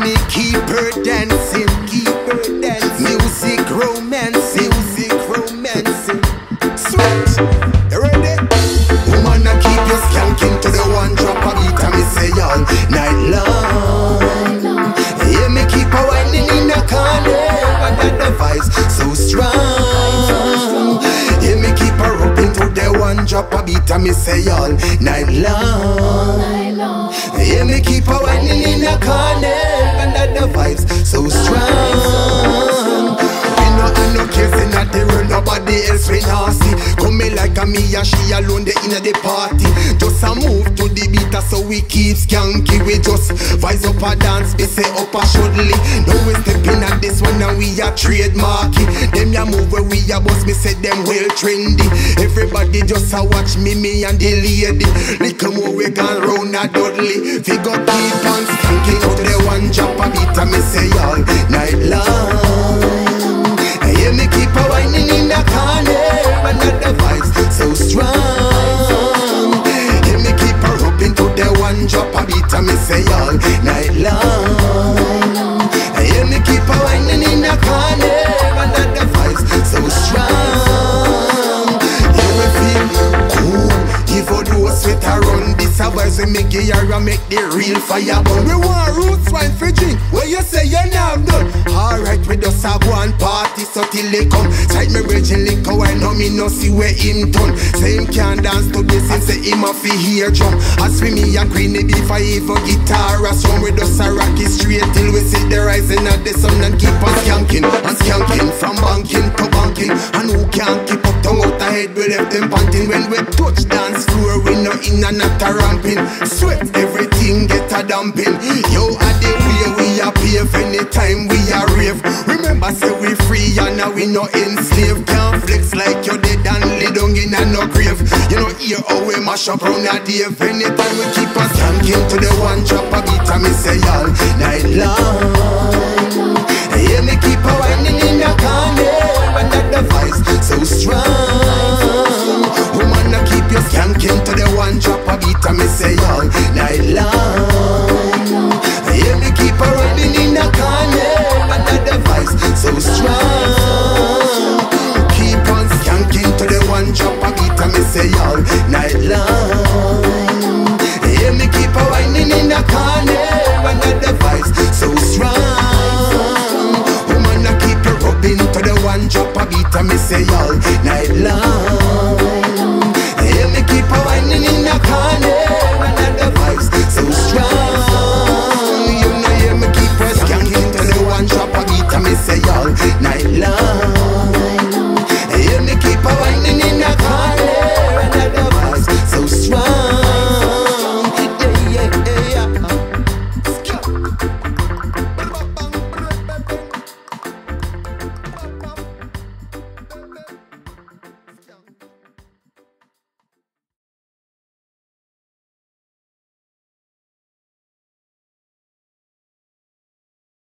me keep her dancing, keep her dancing. Music romancing, music romancing. Sweat, you ready? Woman, I keep you skanking to the one drop of beat, and me say all night long. Yeah, me keep her whining in the corner, and that the vibes so strong. Yeah, me keep her up into the one drop of beat, and me say all night long. Yeah, me keep her whining in the corner, so strong. We no have no case in the world, nobody else we see. Come me like a me and she alone, they inna the party. Just a move to the beat, so we keep skanky. We just vibes up a dance, we say up a shoulderly. Now we stepping at this one and we a trademark it. Them ya move where we a boss, me say them well trendy. Everybody just a watch me, me and the lady. Little more we gone round a Dudley. Figure keep We make it and make the real fire burn. We want roots wine for drink. Where you say you're not done. Alright we just go and party so till they come. Side me raging liquor I know me no see where him done Say him can't dance to this him say him a fi hear drum. As for me and Queenie beef I even guitar a song. We just a rock it straight till we see the rising of the sun And keep on skanking and skanking. From banking to banking And who can't keep up tongue out head we left them panting When we touch dance no in and not a ramping. Sweat everything get a dumping. Yo at the way we a pave anytime we a rave. Remember say we free and now we no enslaved Can't flex like you dead and lay down in a no grave. You know hear how we mash up round a Dave. Anytime we keep on skanking to the one a beat and me say all night long Yeah night long.